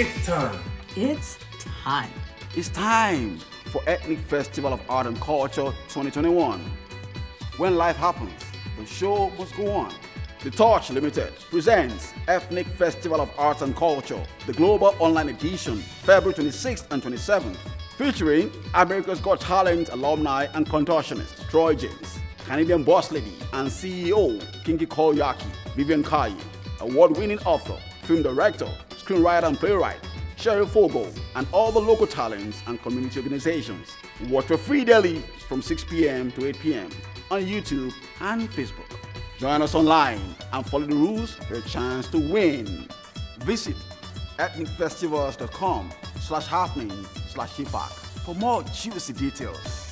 It's time. It's time. It's time for Ethnik Festival of Art and Culture 2021. When life happens, the show must go on. The Torch Limited presents Ethnik Festival of Arts and Culture, the global online edition, February 26th and 27th, featuring America's Got Talent alumni and contortionist Troy James, Canadian boss lady and CEO Kingi Koyaki, Vivian Kai, award-winning author, film director, screenwriter and playwright Sherry Fogo, and all the local talents and community organizations. Watch for free daily from 6 p.m. to 8 p.m. on YouTube and Facebook. Join us online and follow the rules for a chance to win. Visit ethnikfestivals.com slash happening slash for more juicy details.